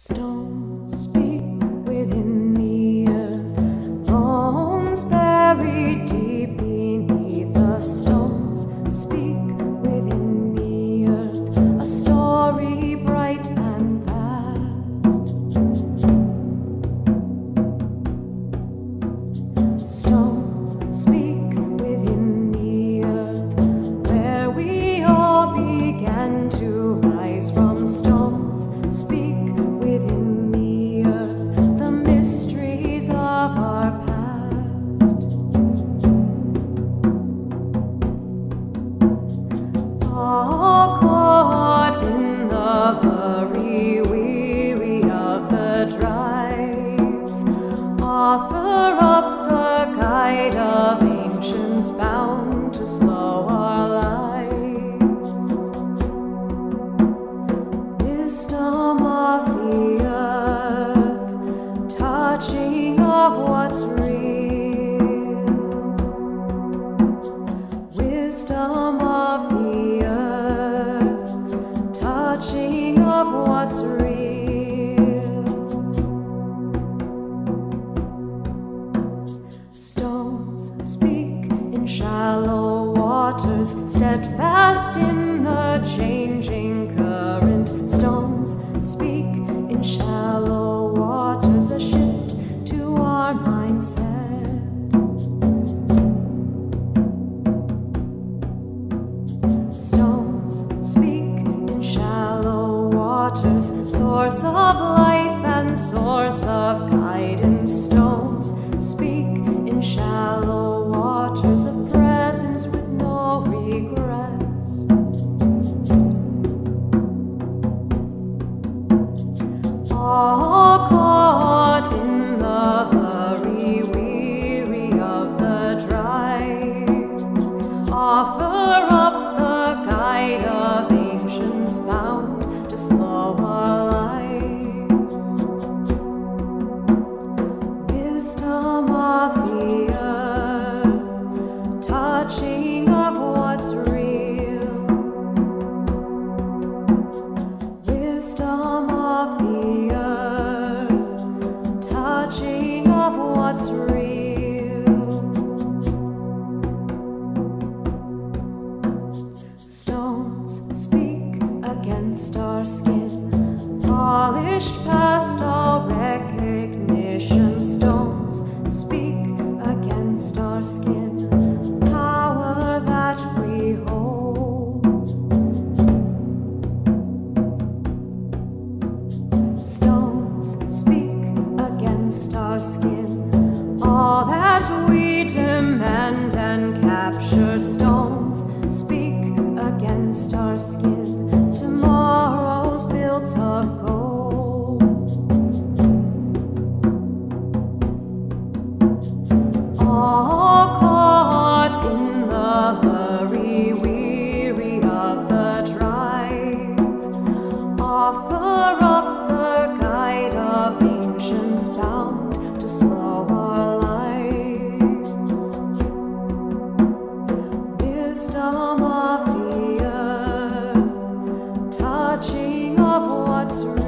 Stones speak within the earth, bones buried deep beneath the stones speak within the earth, a story bright and bound to slow our lives. Wisdom of the earth, touching of what's real. Wisdom waters, steadfast in the changing current. Stones speak in shallow waters, a shift to our mindset. Stones speak in shallow waters, source of life and source of guidance. Polished past all recognition. Stones speak against our skin, power that we hold. Stones speak against our skin, all that we demand and capture. Wisdom